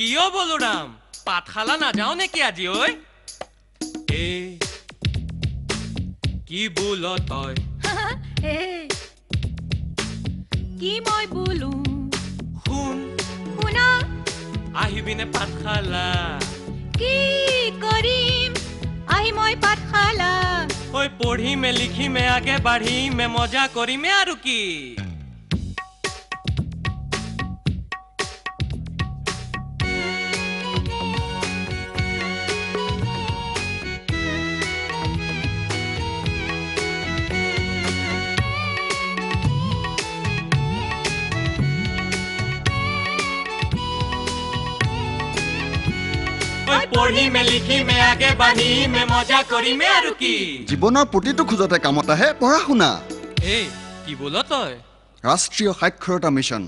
কিয় বলোৰাম? পাঠশালা নাযাও নেকি আজি ঐ? এ কি বোল তই? কি মই বোলো? শুন। শুনা। আহিবিনে পাঠশালা? কি কৰিম? আহি মই পাঠশালা। ঐ পঢ়িমে লিখিমে আগে বাঢ়িমে মজা কৰিমে আৰু কি? ঐ পঢ়িমে লিখিমে আগে বাঢ়িমে মজা কৰিমে আৰু কি? জীৱনৰ প্ৰতিটো খোজতে কামত আহে পঢ়া শুনা এই কি বোল তই? ৰাষ্ট্ৰীয় সাক্ষৰতা মিছন।